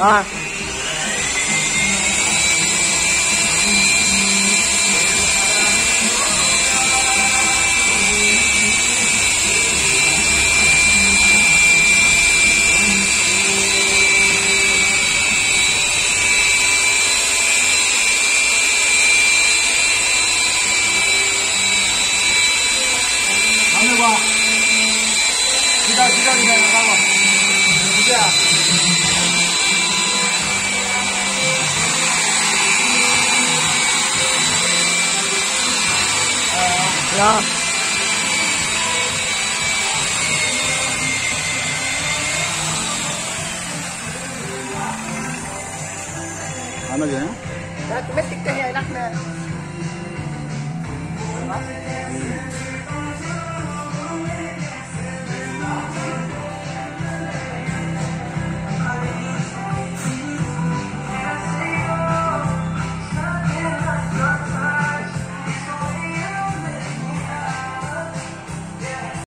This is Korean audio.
아. 봐. lo عمل ايه؟ لا تمسك تاني يا لحمه